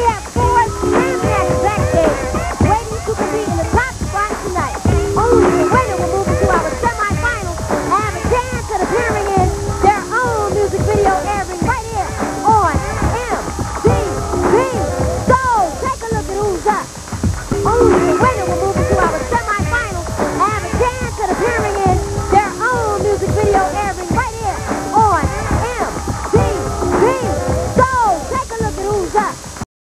yeah.